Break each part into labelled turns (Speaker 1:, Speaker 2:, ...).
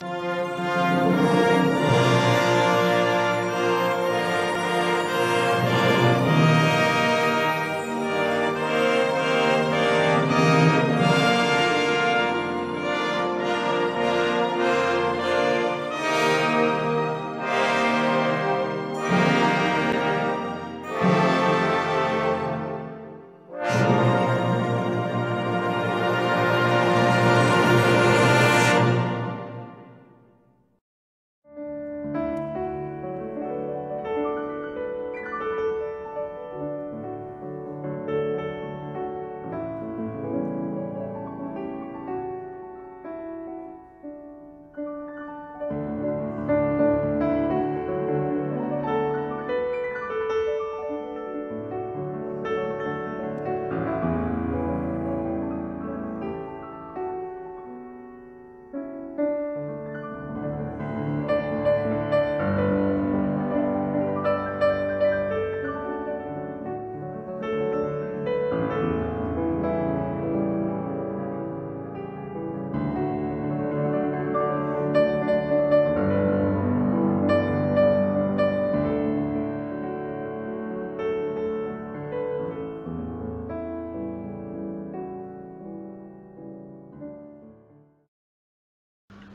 Speaker 1: you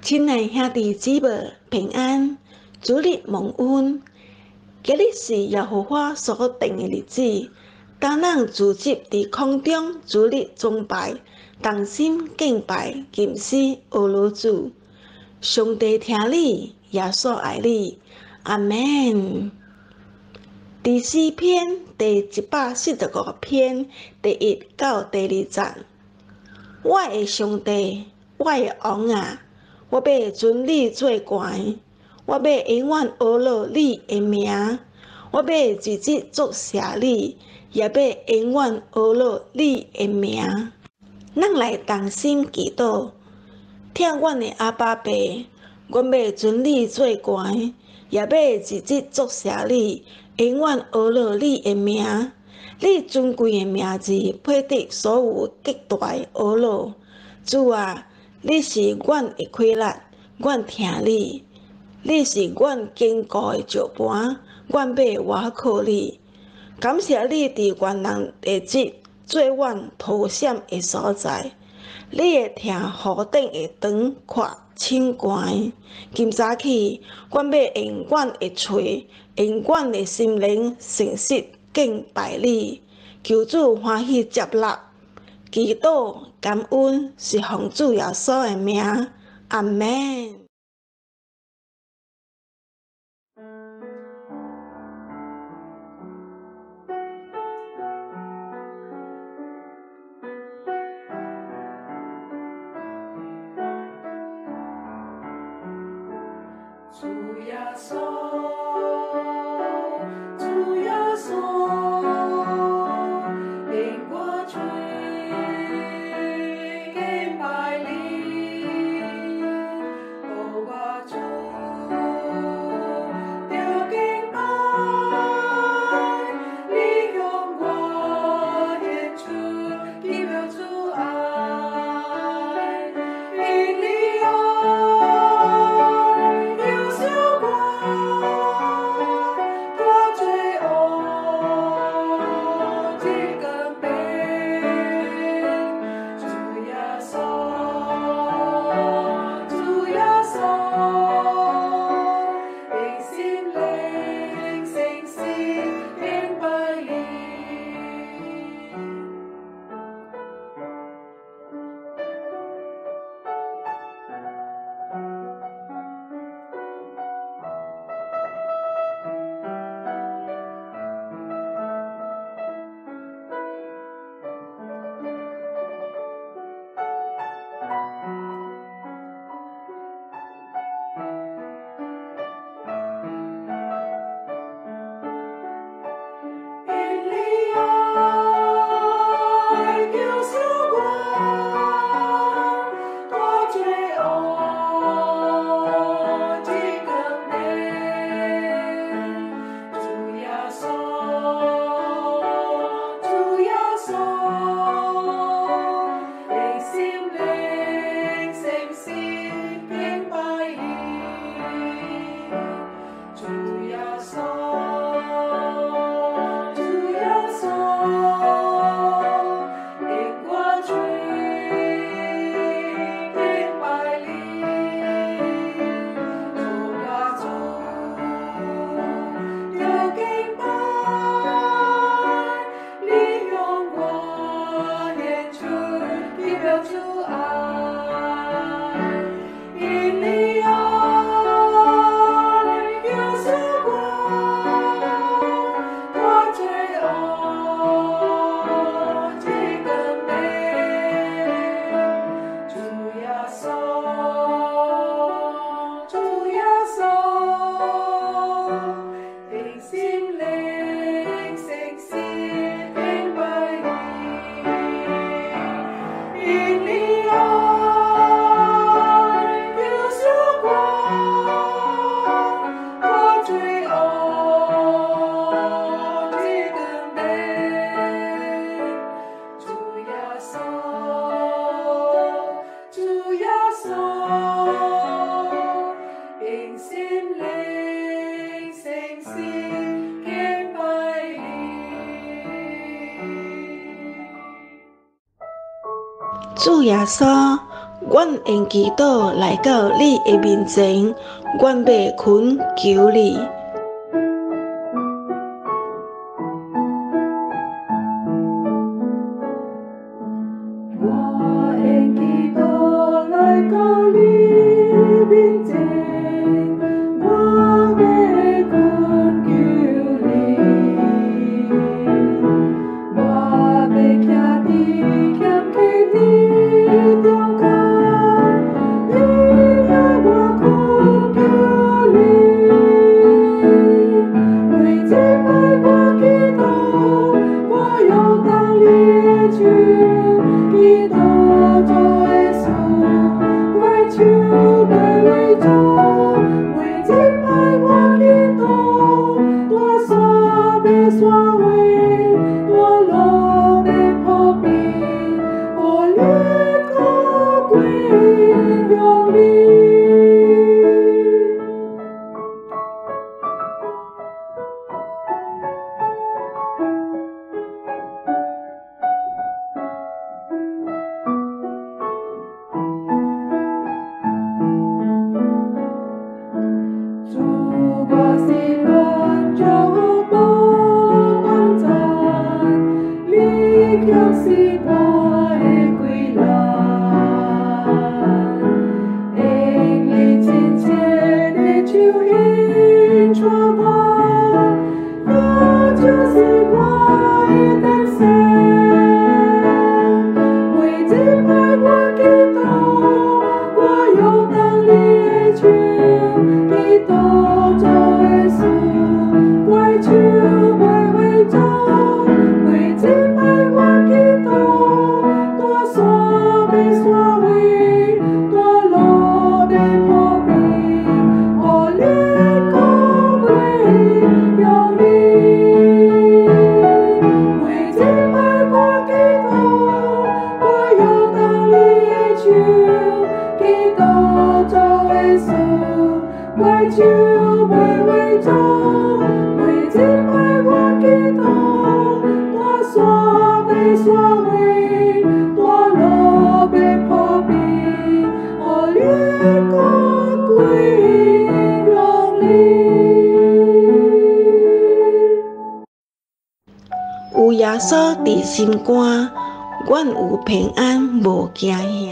Speaker 1: 亲爱兄弟姊妹平安，主日蒙恩。今日是耶和华所定的日子，当咱聚集伫空中，主日崇拜，同心敬拜，敬师俄罗主。上帝听你，耶稣爱你，阿门。第四篇第一百四十五篇第一到第二章，我的上帝，我的王啊！我要尊你做官，我要永远学乐你的名，我要直直作谢你，也要永远学乐你的名。咱来同心祈祷，听阮的阿爸爸，我要尊你做官，也要直直作谢你，永远学乐你的名。你尊贵的名字配得所有极大的学乐，主啊！你是阮的快乐，阮听你；你是阮坚固的石盘，阮要倚靠你。感谢你伫元人地质做阮脱险的所在。你会听河顶的长阔清悬。今早起，阮要用阮的嘴，用阮的心灵诚实敬拜你，求主欢喜接纳。祈祷感恩是奉主耶稣的名，阿门。
Speaker 2: 稣，阮用祈祷来到你的面前，阮要恳求你。有耶稣伫心肝，阮有平安无惊吓。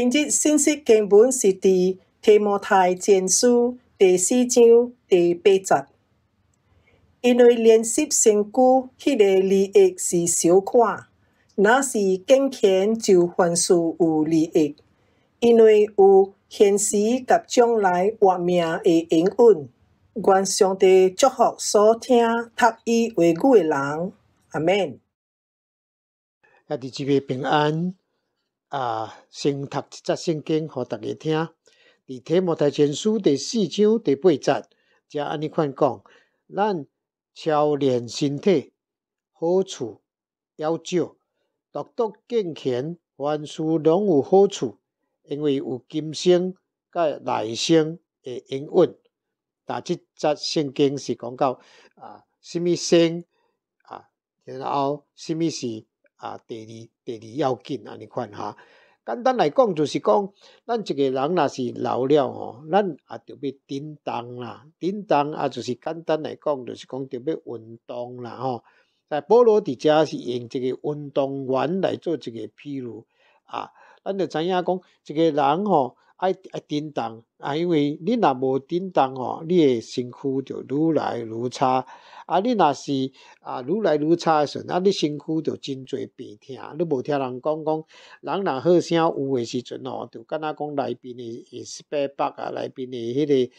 Speaker 3: 今日信息根本是伫《提摩太前书》第四章第八节，因为练习身躯，迄个利益是小看，若是敬虔就凡事有利益，因为有现时甲将来活命的应允。愿上帝祝福所听读伊话语的人。阿门。
Speaker 4: 啊，伫即个平安啊，先读一节圣经，互大家听。伫提摩太前书第四章第八节，则安尼款讲：咱操练身体，好处要少，独独健全，凡事拢有好处，因为有今生甲来生的应允。但即节圣经是讲到啊，什物生啊，然后什物是。啊，第二第二要紧安尼款哈。简单来讲，就是讲，咱一个人若是老了吼，咱也着要叮当啦，叮当啊，就是简单来讲，就是讲着要运动啦吼。在波罗的家是用一个运动员来做一个譬如啊，咱着知影讲，一个人吼爱爱叮当啊，因为你若无叮当吼，你诶身躯就愈来愈差。啊，你若是啊，愈来愈差诶时阵，啊，你身躯就真侪病痛。你无听人讲讲，人若好声有诶时阵吼，就敢若讲内面诶诶十八啊，内面诶迄个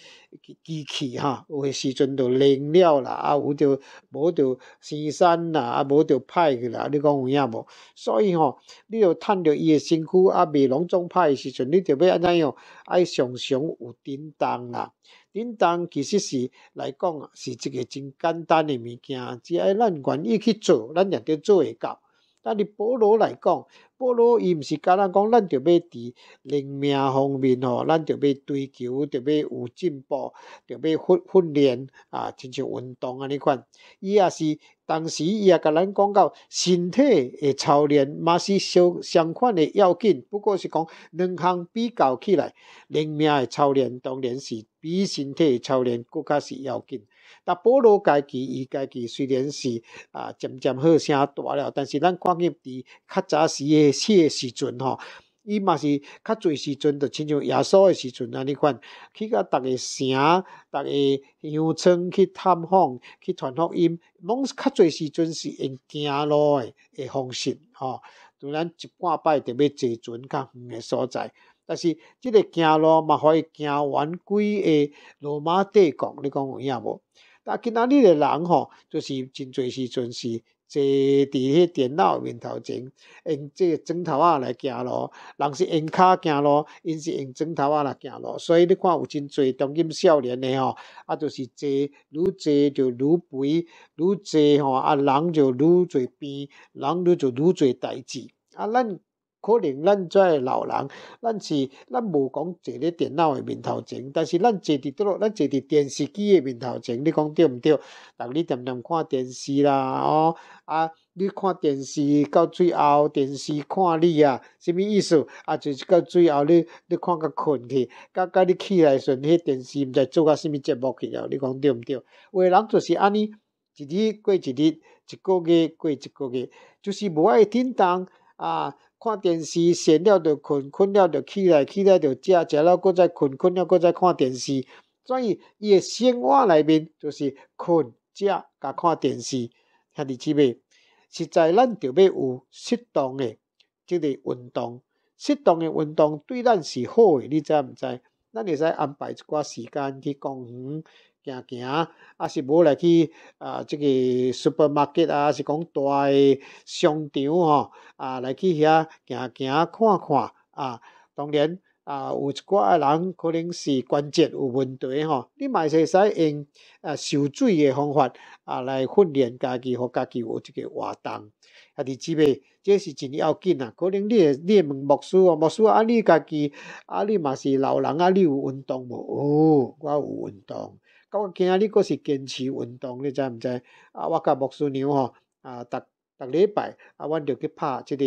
Speaker 4: 机器哈，有诶时阵着冷了啦，啊，有着无着生产啦，啊，无着歹去啦，你讲有影无？所以吼，你着趁着伊诶身躯啊未拢总歹诶时阵，你就要安怎样？爱常常有叮当啦。叮当其实是来讲啊，是一个真简单的物件，只要咱愿意去做，咱也得做会到。但是保罗来讲，保罗伊毋是敢若讲，咱着要伫灵命方面吼，咱着要追求，着要有进步，着要训训练啊，亲像运动安尼款。伊也是当时伊也甲咱讲到，身体诶操练嘛是相相款诶要紧，不过是讲两项比较起来，灵命诶操练当然是比身体诶操练更较是要紧。那保罗家己，伊家己虽然是啊渐渐好声大了，但是咱看见伫较早时诶些时阵吼，伊嘛是较侪时阵，就亲像耶稣诶时阵安尼款，去甲逐个城、逐个乡村去探访、去传福音，拢较侪时阵是用行路诶诶方式吼。当然一半摆着要坐船较远诶所在，但是即个行路嘛，可以行完规个罗马帝国，你讲有影无？啊，今仔日诶人吼，就是真侪时阵是坐伫迄电脑面头前，用即个砖头仔来行路，人是用骹行路，因是用砖头仔来行路，所以你看有真侪当今少年诶吼，啊，就是坐愈坐就愈肥，愈坐吼啊，人就愈侪病，人愈就愈侪代志，啊，咱。可能咱遮老人，咱是咱无讲坐咧电脑诶面头前，但是咱坐伫倒落，咱坐伫电视机诶面头前，你讲对毋对？逐日点点看电视啦，哦，啊，你看电视到最后，电视看你啊，啥物意思？啊，就是到最后你你看甲困去，甲甲你起来时，迄电视毋知做甲啥物节目去了，你讲对毋对？有诶人就是安尼，一日过一日，一个月过一个月，就是无爱叮当啊。看电视，闲了就困，困了就起来，起来就食，食了搁再困，困了搁再看电视。所以伊诶生活内面就是困、食、甲看电视。兄弟姊妹，实在咱着要有适当诶即个运动，适当诶运动对咱是好诶，你知毋知？咱会使安排一寡时间去公园。行行，啊是无来去啊，即个 supermarket 啊，是讲大诶商场吼，啊来去遐行行看看啊。当然啊，有一寡人可能是关节有问题吼，你嘛会使用啊受水诶方法啊来训练家己，互家己有即个活动。啊，伫即个这是真要紧啊。可能你会你会问牧师哦，牧师啊，你家己啊，你嘛是老人啊，你有运动无？哦，我有运动。到今仔日阁是坚持运动，你知毋知？啊，我甲牧师娘吼，啊，逐逐礼拜啊，阮著去拍即个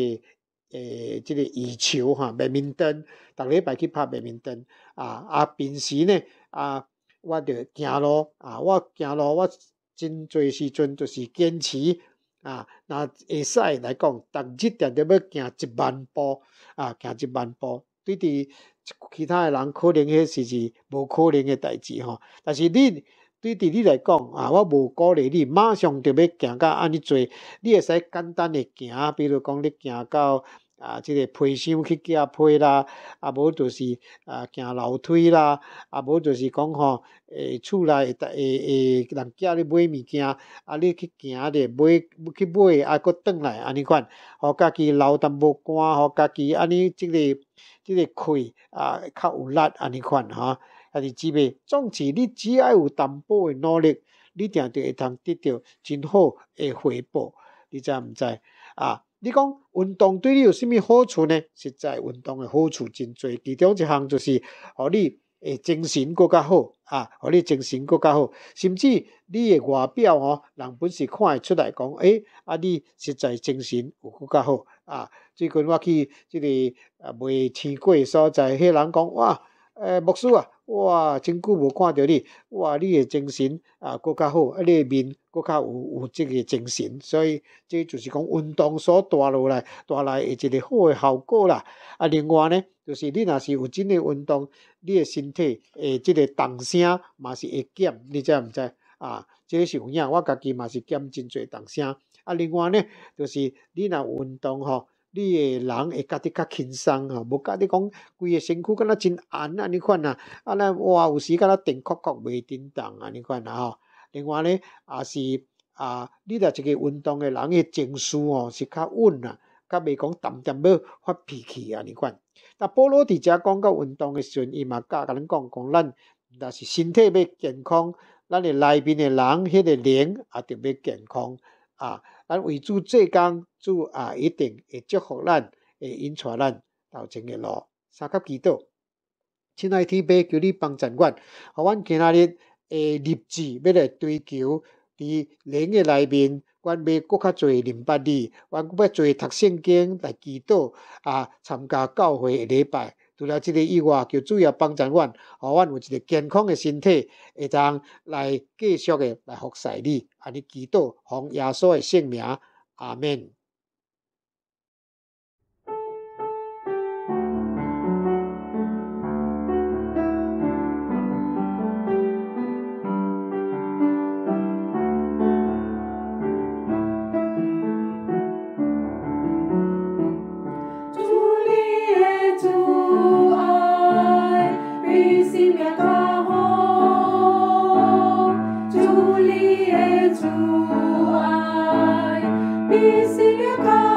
Speaker 4: 诶，即个羽球哈，白面灯，逐礼拜去拍白面灯。啊啊，平时呢，啊，我著行路啊，我行路，我真侪时阵就是坚持啊。若会使来讲，逐日定定要行一万步啊，行一万步，对伫。其他诶人可能迄是是无可能诶代志吼，但是你对对你来讲啊，我无鼓励你马上著要行到安尼做，你会使简单诶行，比如讲你行到啊，即个皮箱去夹皮啦，啊，无就是啊，行楼梯啦，啊，无就是讲吼，诶，厝内会会人寄你买物件，啊，你去行咧买去买，啊，搁转来安尼款，互家己流淡薄汗，互家己安尼即个即个气啊较有力安尼款吼，啊，是姊妹，总之你只要有淡薄诶努力，你定定会通得到真好诶回报，你知毋知啊？你讲运动对你有甚物好处呢？实在运动诶好处真多，其中一项就是互你诶精神更较好啊，互你精神更较好，甚至你诶外表哦，人本是看会出来讲，诶，啊，你实在精神有更较好啊。最近我去即个啊卖青果所在，迄人讲哇，诶，牧师啊。哇，真久无看到你，哇，你诶精神啊，搁较好，啊，你诶面搁较有有即个精神，所以这就是讲运动所带落来带来诶一个好诶效果啦。啊，另外呢，就是你若是有真诶运动，你诶身体诶即个动声嘛是会减，你知毋知？啊，这是有影，我家己嘛是减真侪动声。啊，另外呢，就是你若运动吼。你诶人会家己较轻松吼，无家己讲规个身躯敢若真红安尼款啊，啊咱哇有时敢若电壳壳袂振动安尼款啊吼。另外咧，也是啊，你若一个运动诶人诶情绪吼是较稳啊，较袂讲淡淡要发脾气安尼款。那保罗伫遮讲到运动诶时阵，伊嘛教甲咱讲讲，咱若是身体要健康，咱诶内面诶人迄个灵也特别健康啊。咱为主做工，主啊一定会祝福咱，会引带咱到前个路。三级祈祷，亲爱天父，求你帮助阮，互阮今仔日诶立志要来追求伫灵诶内面，阮要搁较侪明白你，阮搁要侪读圣经来祈祷啊，参加教会诶礼拜。除了这个以外，就主要帮助阮，互阮有一个健康的身体，会当来继续的来服侍你。安尼祈祷，奉耶稣的圣名，阿门 Espírito, ai, me siga.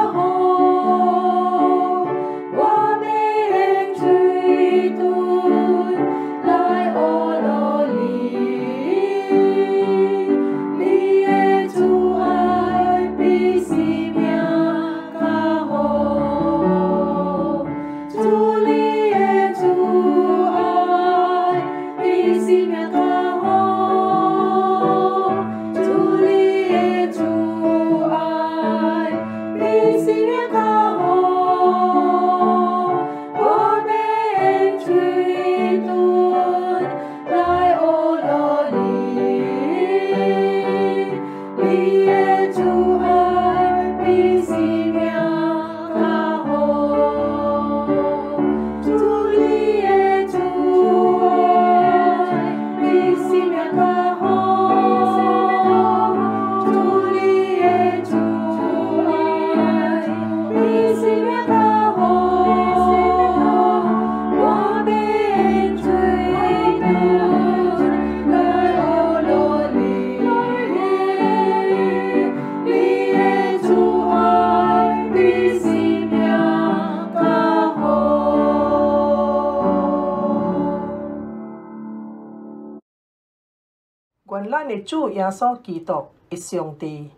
Speaker 4: 门。
Speaker 3: 主耶稣基督的上帝，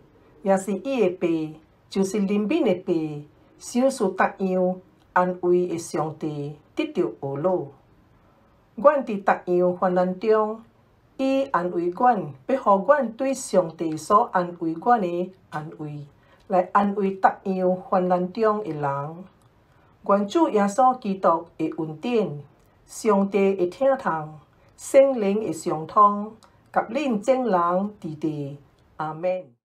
Speaker 3: 也是伊的爸，就是灵敏的爸，小事答样安慰的上帝，得到恶乐。阮伫答样患难中，伊安慰阮，要互阮对上帝所安慰阮的安慰，来安慰答样患难中的人。愿主耶稣基督的恩典，上帝的听堂，圣灵的相通。甲恁众人伫地，阿门。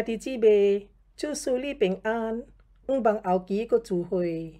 Speaker 3: 兄弟姊妹，祝福你平安，五望后期搁聚会。